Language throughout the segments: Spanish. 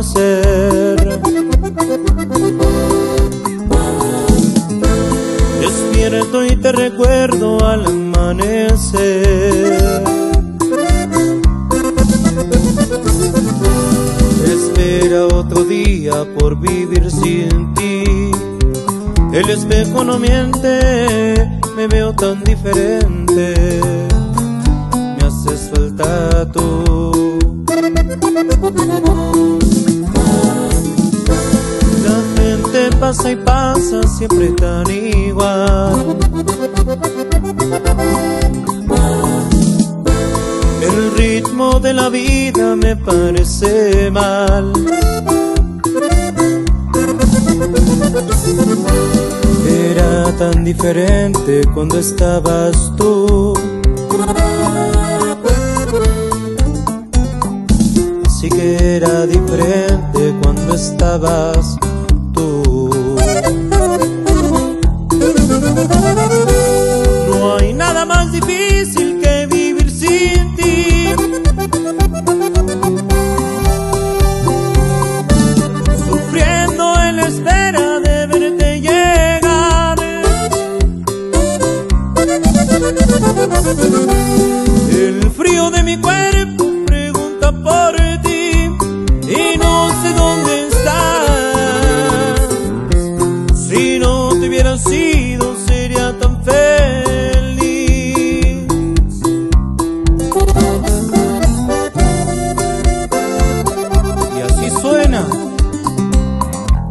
nacer. Despierto y te recuerdo al amanecer. Espera otro día por vivir sin ti. El espejo no miente, me veo tan diferente. Me haces falta tú. La gente pasa y pasa siempre tan igual. El ritmo de la vida me parece mal. Era tan diferente cuando estabas tú. Estabas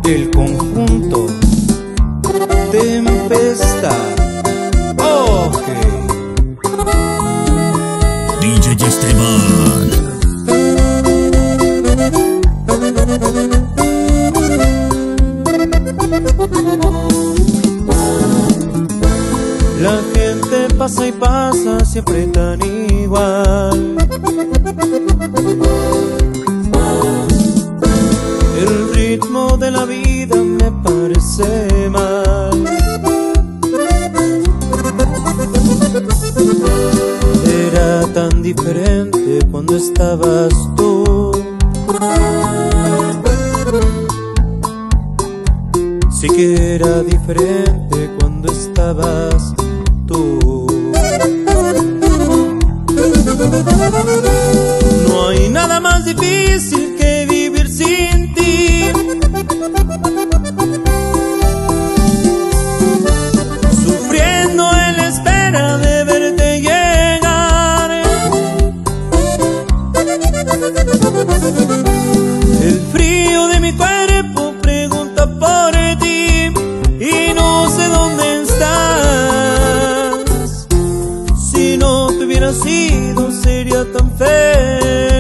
el conjunto Tempestad. Ok. DJ Esteban. La gente pasa y pasa siempre tan igual ritmo de la vida me parece mal. Era tan diferente cuando estabas tú. Sí que era diferente cuando estabas tú. El frío de mi cuerpo pregunta por ti y no sé dónde estás. Si no te hubiera sido sería tan feliz.